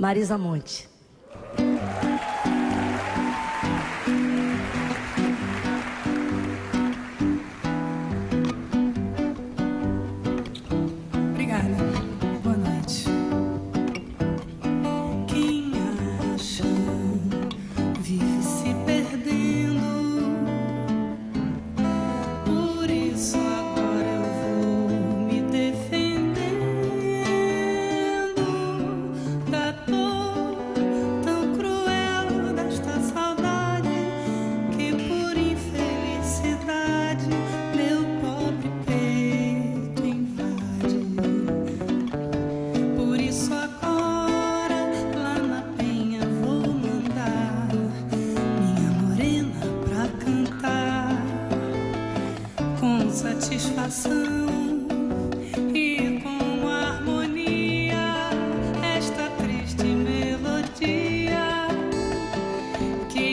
Marisa Monte. satisfação e com harmonia esta triste melodia que